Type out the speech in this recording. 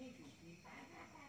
He can keep.